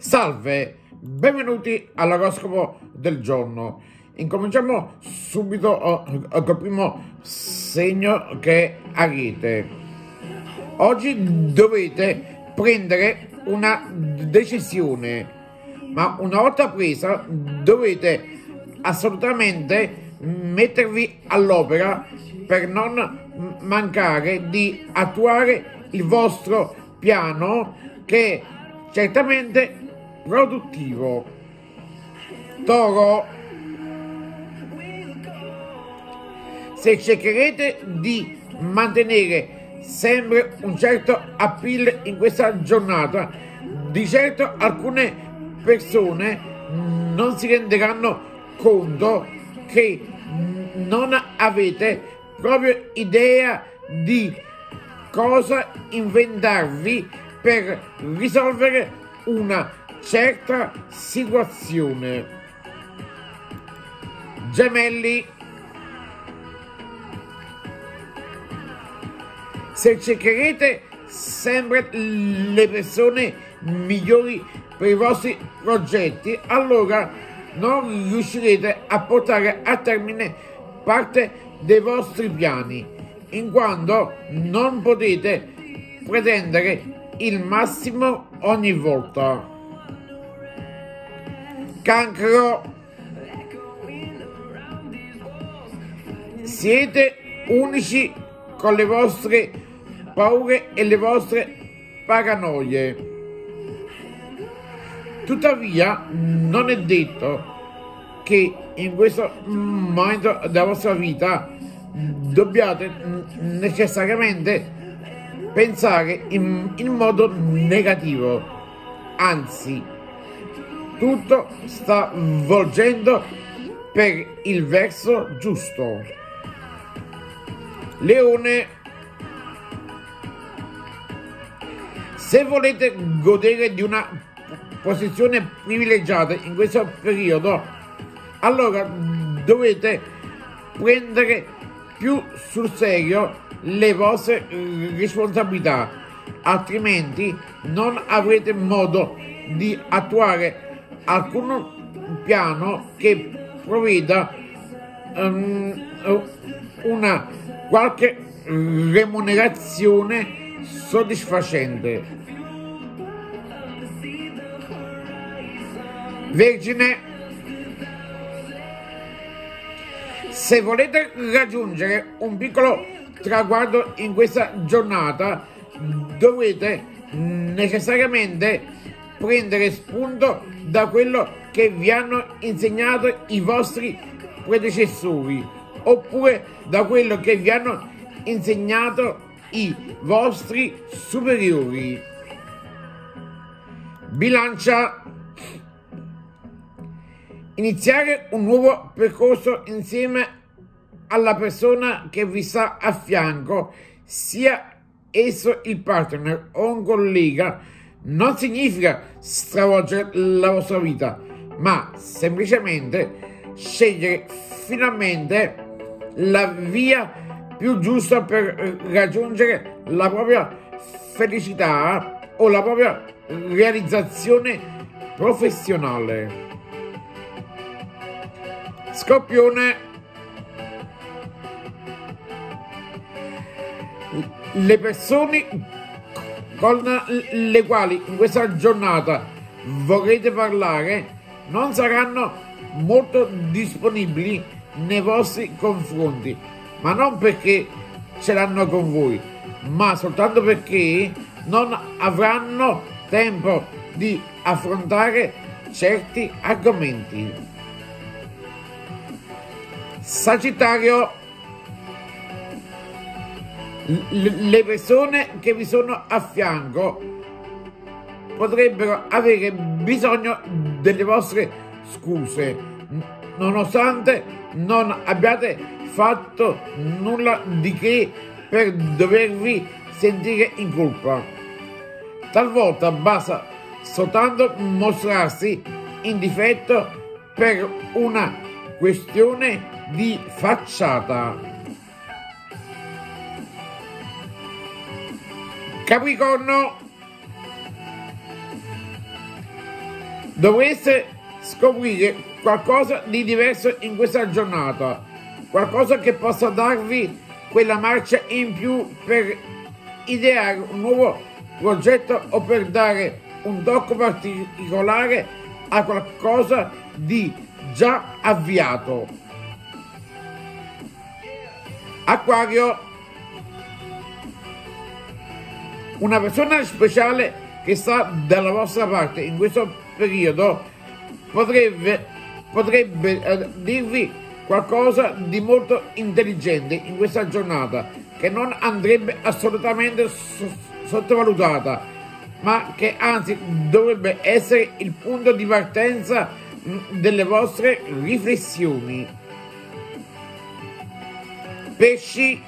Salve, benvenuti all'oroscopo del giorno. Incominciamo subito col primo segno che è Ariete. Oggi dovete prendere una decisione, ma una volta presa dovete assolutamente mettervi all'opera per non mancare di attuare il vostro piano che certamente produttivo. Toro, se cercherete di mantenere sempre un certo appeal in questa giornata, di certo alcune persone non si renderanno conto che non avete proprio idea di cosa inventarvi per risolvere una certa situazione. Gemelli. Se cercherete sempre le persone migliori per i vostri progetti, allora non riuscirete a portare a termine parte dei vostri piani, in quanto non potete pretendere il massimo ogni volta. Cancro. Siete unici con le vostre paure e le vostre paranoie. Tuttavia non è detto che in questo momento della vostra vita dobbiate necessariamente pensare in, in modo negativo, anzi tutto sta volgendo per il verso giusto. Leone, se volete godere di una posizione privilegiata in questo periodo, allora dovete prendere più sul serio le vostre responsabilità, altrimenti non avrete modo di attuare alcun piano che provveda um, una qualche remunerazione soddisfacente. Vergine se volete raggiungere un piccolo traguardo in questa giornata dovete necessariamente prendere spunto da quello che vi hanno insegnato i vostri predecessori oppure da quello che vi hanno insegnato i vostri superiori. Bilancia. Iniziare un nuovo percorso insieme alla persona che vi sta a fianco, sia esso il partner o un collega, non significa stravolgere la vostra vita, ma semplicemente scegliere finalmente la via più giusta per raggiungere la propria felicità o la propria realizzazione professionale. Scorpione le persone con le quali in questa giornata vorrete parlare non saranno molto disponibili nei vostri confronti, ma non perché ce l'hanno con voi, ma soltanto perché non avranno tempo di affrontare certi argomenti. Sagittario le persone che vi sono a fianco potrebbero avere bisogno delle vostre scuse. Nonostante non abbiate fatto nulla di che per dovervi sentire in colpa. Talvolta basta soltanto mostrarsi in difetto per una questione di facciata Capricorno dovreste scoprire qualcosa di diverso in questa giornata, qualcosa che possa darvi quella marcia in più per ideare un nuovo progetto o per dare un tocco particolare a qualcosa di già avviato. Acquario, una persona speciale che sta dalla vostra parte in questo periodo potrebbe, potrebbe eh, dirvi qualcosa di molto intelligente in questa giornata che non andrebbe assolutamente sottovalutata ma che anzi dovrebbe essere il punto di partenza delle vostre riflessioni. Pesci,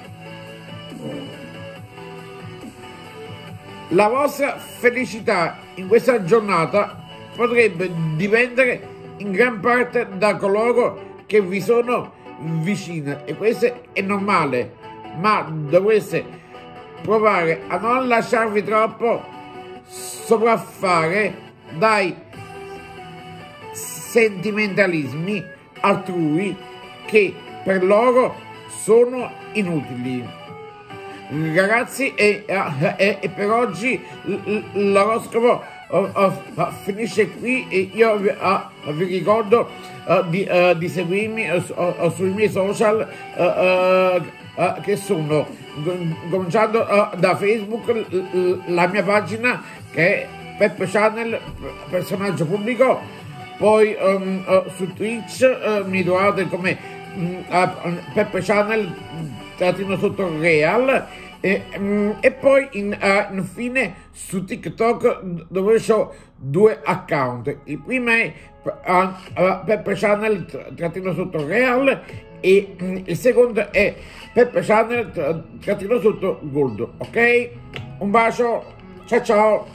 la vostra felicità in questa giornata potrebbe dipendere in gran parte da coloro che vi sono vicini e questo è normale, ma dovreste provare a non lasciarvi troppo sopraffare dai sentimentalismi altrui che per loro sono inutili. Ragazzi, e, e, e per oggi l'oroscopo finisce qui e io vi ricordo di, di, seguirmi sui miei social che sono cominciando da Facebook la mia pagina che è Peppe Channel personaggio pubblico poi um, su Twitch uh, mi trovate come um, Peppe Channel trattino sotto real e, um, e poi in, uh, infine su TikTok dove ho due account. Il primo è uh, Peppe Channel trattino sotto real e um, il secondo è Peppe Channel trattino sotto gold ok? Un bacio ciao ciao